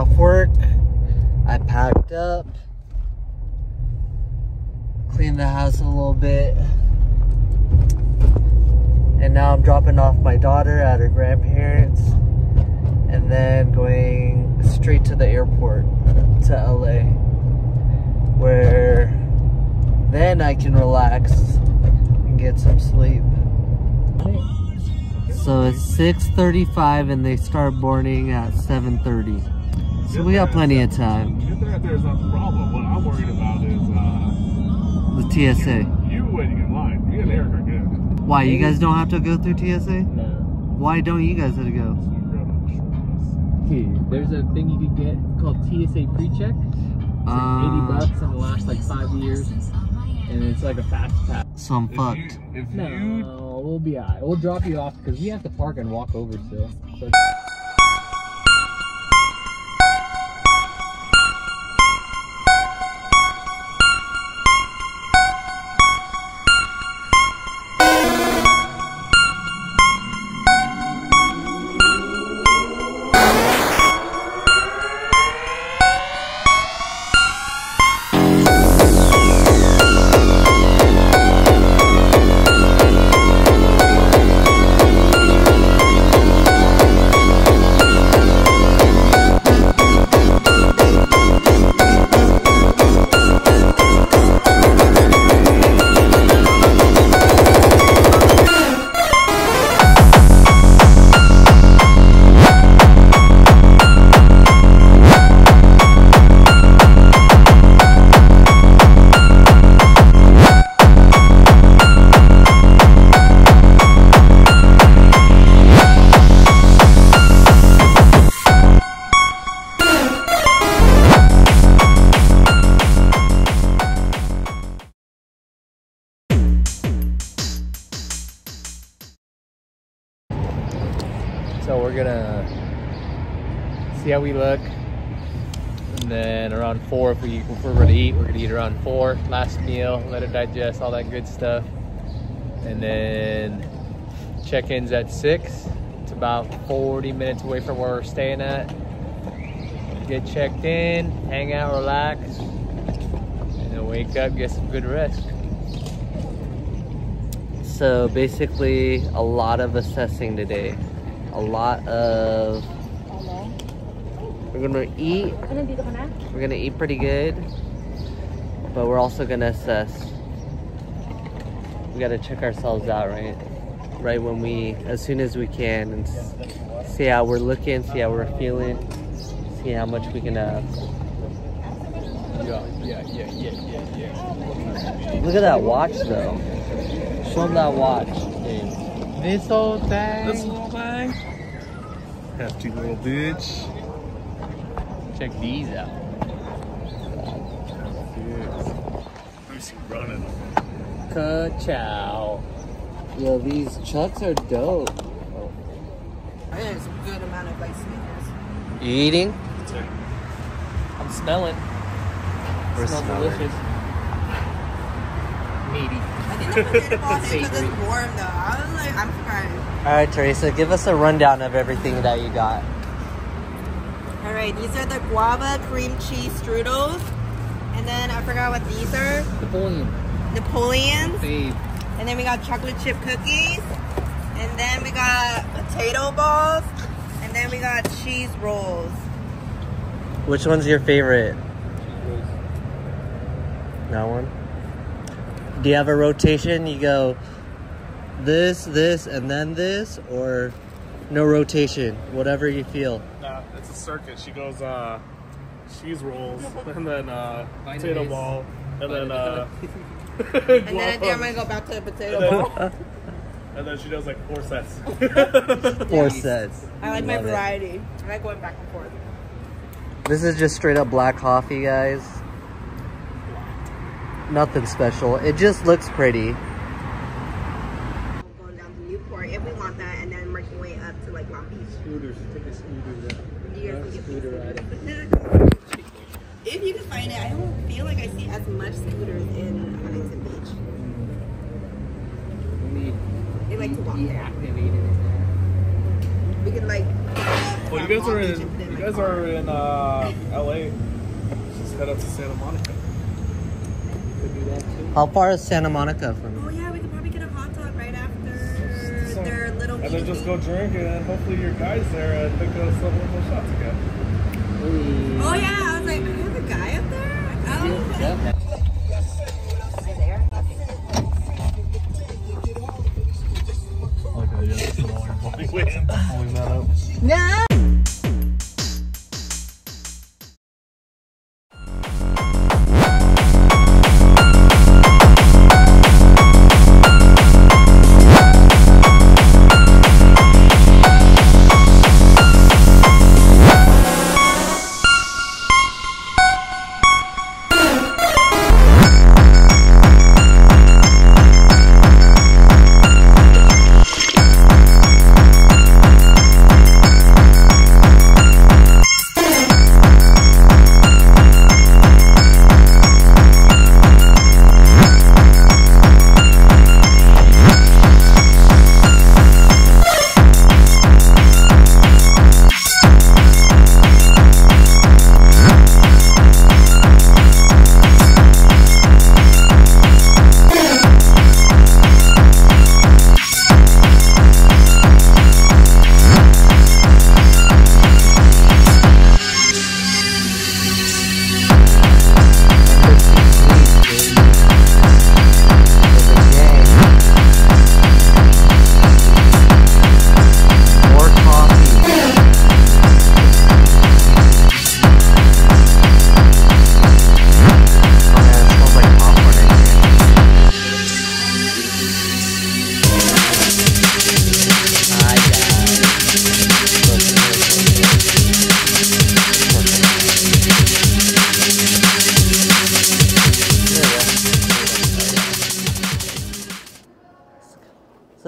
off work. I packed up, cleaned the house a little bit, and now I'm dropping off my daughter at her grandparents and then going straight to the airport to LA where then I can relax and get some sleep. So it's 6.35 and they start boarding at 7.30. So we got plenty of time. Get there if there's a problem. What I'm worried about is uh, The TSA. you waiting in line. Me and Eric are good. Why, you guys don't have to go through TSA? No. Why don't you guys have to go? There's a thing you can get called TSA pre-check. It's like 80 Uh, bucks and it lasts like five years. And it's like a fast pass. so I'm If fucked. you, if No, you we'll be alright. We'll drop you off because we have to park and walk over still. So So how we look. And then around four, if we if we're gonna eat, we're gonna eat around four. Last meal, let it digest, all that good stuff. And then check-ins at six. It's about 40 minutes away from where we're staying at. Get checked in, hang out, relax, and then wake up, get some good rest. So basically, a lot of assessing today. A lot of. We're gonna eat. We're gonna eat pretty good, but we're also gonna assess. We gotta check ourselves out, right? Right when we, as soon as we can, and see how we're looking, see how we're feeling, see how much we can. Uh, Yeah, yeah, yeah, yeah, yeah, yeah. look at that watch, though. Show them that watch. This whole thing. this little thing, hefty little bitch. Check these out. Let me see running. Ka-chow. Yo, these chucks are dope. There's a good amount of like sweetness. You eating? I'm smelling. We're smells smelling. delicious. Meaty. I think the potato ball thing because it's warm though. I was like, I'm surprised. All right, Teresa, give us a rundown of everything that you got. All right, these are the guava cream cheese strudels, and then I forgot what these are. Napoleon. Napoleons, Babe. and then we got chocolate chip cookies, and then we got potato balls, and then we got cheese rolls. Which one's your favorite? That one? Do you have a rotation? You go this, this, and then this, or no rotation? Whatever you feel. Nah, it's a circuit. She goes uh, cheese rolls, and then uh, Mine potato is- ball, and then uh, And then I think I'm gonna go back to the potato ball. and then she does like four sets. Four Yes. sets. I like my Love it. variety. I like going back and forth. This is just straight up black coffee, guys. Nothing special. It just looks pretty. Going down to Newport if we want that, and then working way up to like Long Beach. Scooters. Take a scooter. Do you guys Yeah, think scooter it's- ride. If you can find it, I don't feel like I see as much scooters in Huntington Beach. We They like to walk be there. in there. We can like Well, you guys are in. You guys are in uh, LA. Just head up to Santa Monica. How far is Santa Monica from? Oh yeah, we could probably get a hot dog right after their little. And then just go drink, and hopefully your guys there and pick us up one more shots again. Oh yeah, I was like, I have a guy up there. Oh. Yep. Okay, yeah. Only way in. Only that up. No.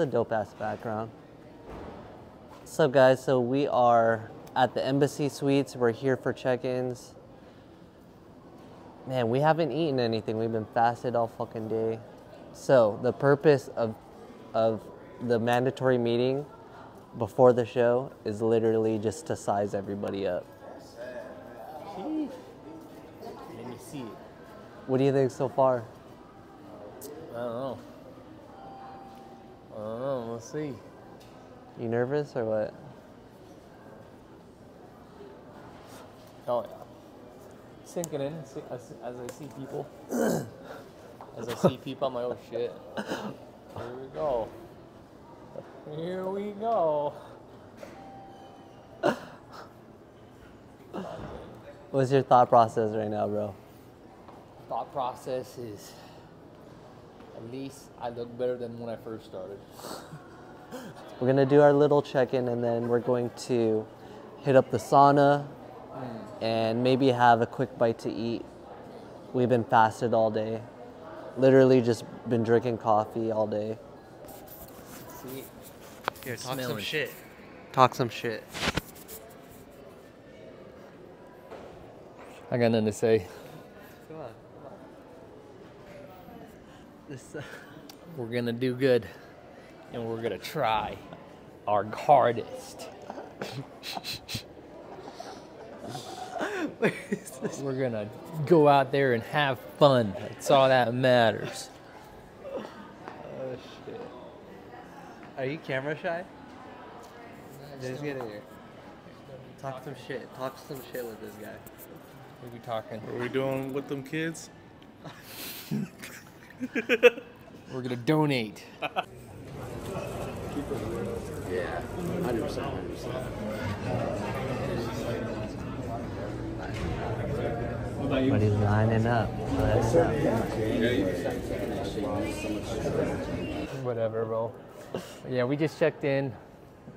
A dope ass background. What's up, guys? So we are at the Embassy Suites. We're here for check-ins. Man, we haven't eaten anything. We've been fasted all fucking day. So the purpose of of the mandatory meeting before the show is literally just to size everybody up. Let me see it. What do you think so far? I don't know. Oh, know. Let's see. You nervous or what? Oh yeah. Sinking in as, as I see people. as I see people, I'm like, oh shit. Here we go. Here we go. What's your thought process right now, bro? Thought process is least I look better than when I first started. We're gonna do our little check-in and then we're going to hit up the sauna mm. and maybe have a quick bite to eat. We've been fasted all day. Literally just been drinking coffee all day. See? Here, talk some shit. Talk some shit. I got nothing to say. Come on. This, uh, We're gonna do good, and we're gonna try our hardest. We're gonna go out there and have fun. That's all that matters. oh shit. Are you camera shy? Just get in here. Talk some shit. Talk some shit with this guy. What are we talking? What are we doing with them kids? We're gonna donate. Yeah, 100%. 100%. But he's lining up. Let's up. Whatever, bro. Yeah, we just checked in.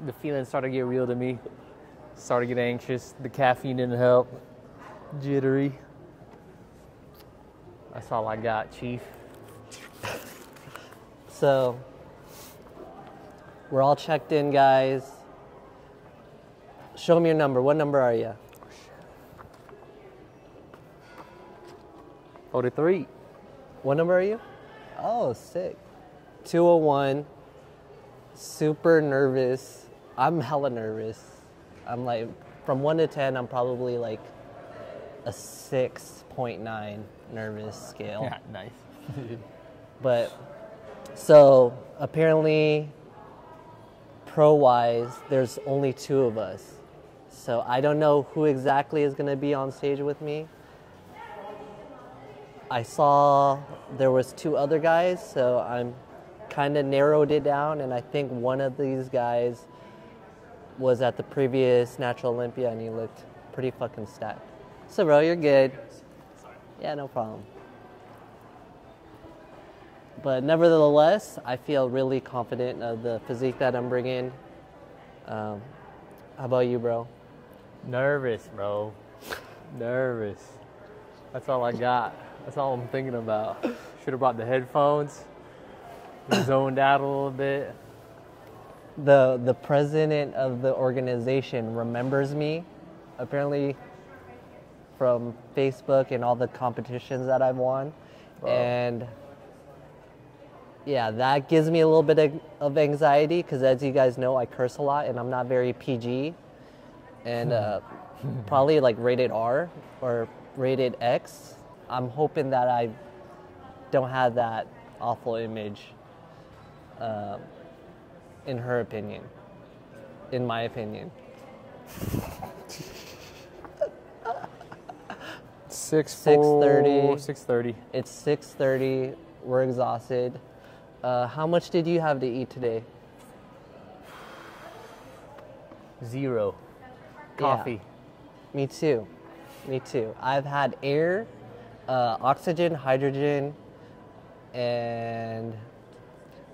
The feeling started to get real to me. Started to get anxious. The caffeine didn't help. Jittery. That's all I got, Chief. So, we're all checked in, guys. Show me your number. What number are you? 43. What number are you? Oh, sick. 201. Super nervous. I'm hella nervous. I'm like, from one to ten, I'm probably like a six point nine nervous scale. Yeah, nice. But so apparently, pro wise, there's only two of us. So I don't know who exactly is going to be on stage with me. I saw there was two other guys, so I'm kind of narrowed it down, and I think one of these guys was at the previous Natural Olympia, and he looked pretty fucking stacked. So, bro, you're good. Yeah, no problem. But nevertheless, I feel really confident of the physique that I'm bringing. Um, how about you, bro? Nervous, bro. Nervous. That's all I got. That's all I'm thinking about. Should have brought the headphones. Zoned out a little bit. The the president of the organization remembers me, apparently, from Facebook and all the competitions that I've won, and yeah, that gives me a little bit of, of anxiety because, as you guys know, I curse a lot and I'm not very PG, and uh, probably like rated R or rated X. I'm hoping that I don't have that awful image. Um, in her opinion, in my opinion. Six 6:30. Six thirty. It's 6:30. We're exhausted. Uh, how much did you have to eat today? Zero. Yeah. Coffee. Me too. Me too. I've had air, uh, oxygen, hydrogen, and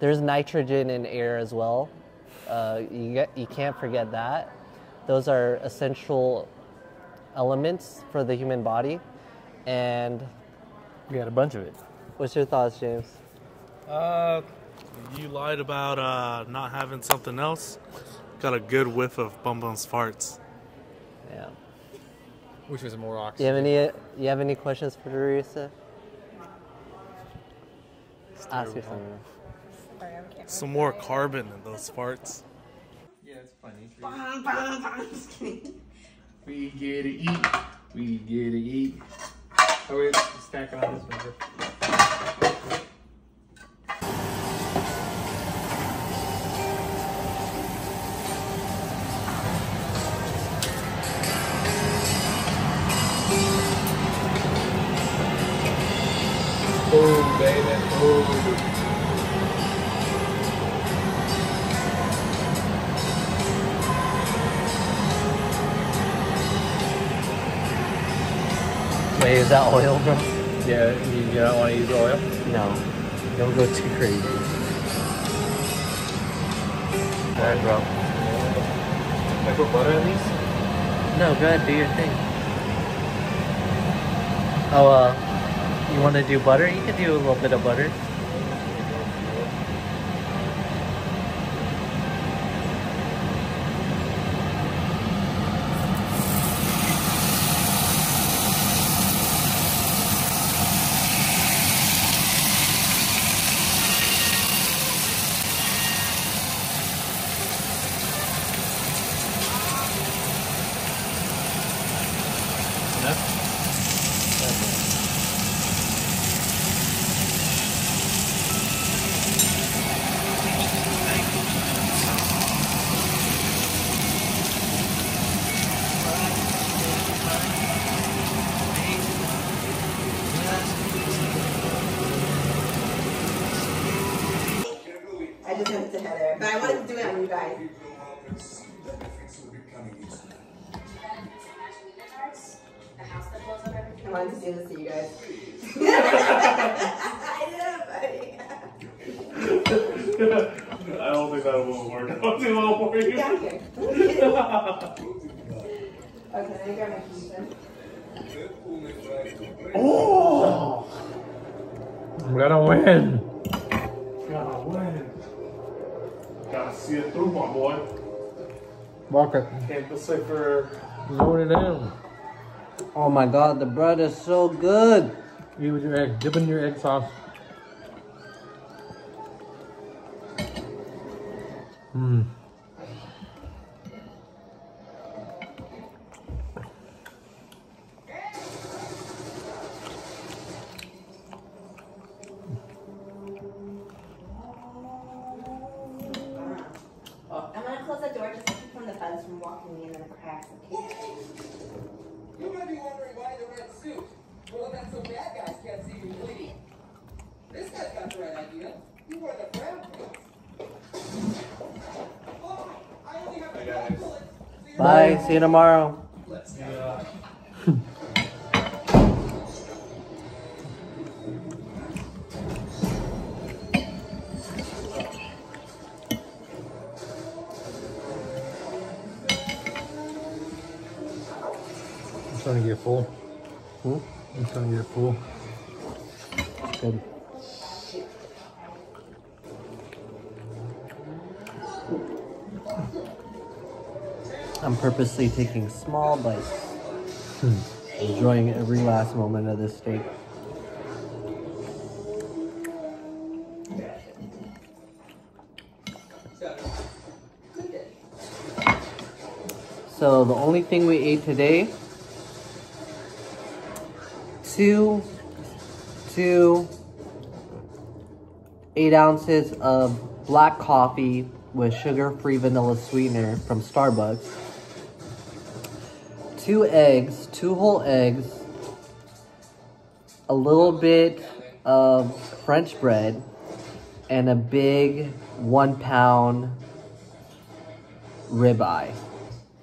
there's nitrogen in air as well. Uh, you, get, you can't forget that. Those are essential elements for the human body. And We got a bunch of it. what's your thoughts, James? Uh, you lied about uh, not having something else. Got a good whiff of Bum Bum's farts. Yeah. Which was more Do you have any? You have any questions for Teresa? Ask her something. Sorry, I'm kidding. Some more carbon in those farts. Yeah, it's funny. Bum, bum, bum. Just. We get to eat. We get to eat. Oh wait, stack on this one. Wait, is that oil, bro? Yeah, you, you don't want to use oil? No. Don't go too crazy. Alright, bro. Can I put butter at least? No, go ahead, do your thing. Oh, uh, you want to do butter? You can do a little bit of butter. I wanted to do this to you guys. I did it, buddy. I don't think that will work out too well for you. Down here. Okay, let me grab my keys then. Oh! I'm gonna win. Gotta win. Gotta see it through, my boy. Walk it. Can't decipher. Zone it in. Oh my god, the bread is so good. Eat with your egg. Dip in your egg sauce. Mmm. Bye. See you tomorrow. Let's go. I'm starting to get full. Hmm? I'm starting to get full. Good. I'm purposely taking small bites, hmm. enjoying every last moment of this steak. So the only thing we ate today, two, two, eight ounces of black coffee with sugar-free vanilla sweetener from Starbucks, two eggs, two whole eggs, a little bit of French bread, and a big one pound ribeye.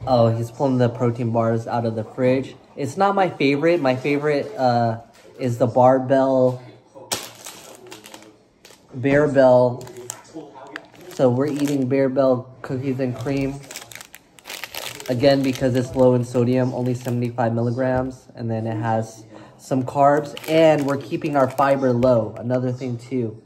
Oh, he's pulling the protein bars out of the fridge. It's not my favorite. My favorite uh, is the barbell, bear bell. So we're eating bear bell cookies and cream. Again, because it's low in sodium, only 75 milligrams. And then it has some carbs. And we're keeping our fiber low. Another thing too.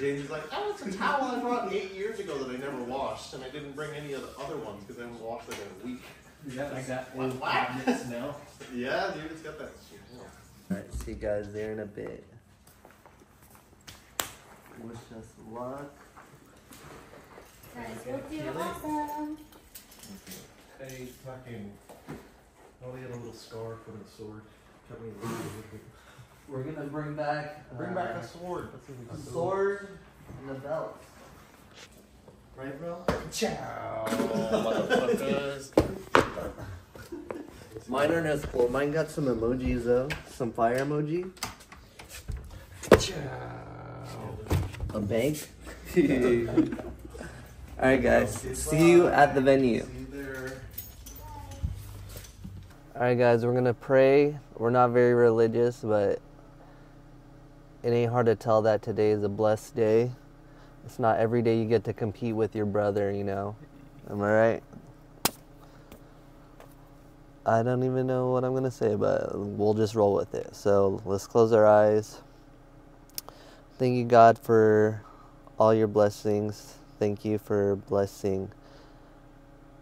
James is like, oh, it's a towel I brought eight years ago that I never washed, and I didn't bring any of the other ones because I haven't washed them in a week. I got What? old smell. Yeah, dude, it's got that. smell. Alright, see you guys there in a bit. Wish us luck. Guys, we'll do awesome. Hey, fucking. Oh, he had a little scar from the sword. Cut me a little bit. We're gonna bring back Bring uh, back a sword. Let's we a can do sword and a belt. Right, bro? Ciao, motherfuckers. Mine aren't as cool. Mine got some emojis though. Some fire emoji. Ciao. A bank. Alright, guys. See you at the venue. There. Alright, guys, we're gonna pray. We're not very religious, but it ain't hard to tell that today is a blessed day. It's not every day you get to compete with your brother, you know. Am I right? I don't even know what I'm gonna say, but we'll just roll with it. So let's close our eyes. Thank you, God, for all your blessings. Thank you for blessing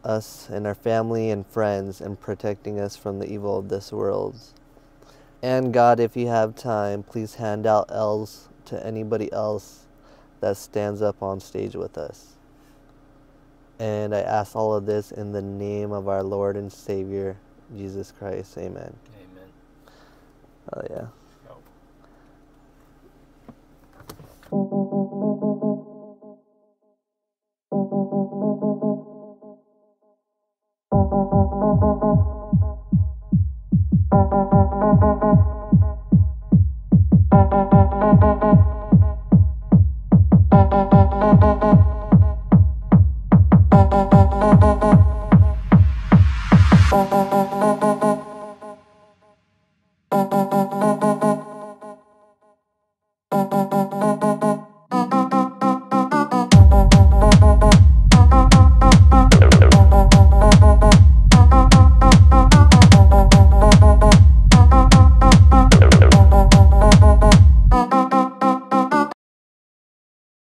us and our family and friends and protecting us from the evil of this world. And God, if you have time, please hand out L's to anybody else that stands up on stage with us. And I ask all of this in the name of our Lord and Savior, Jesus Christ. Amen. Amen. Oh, yeah.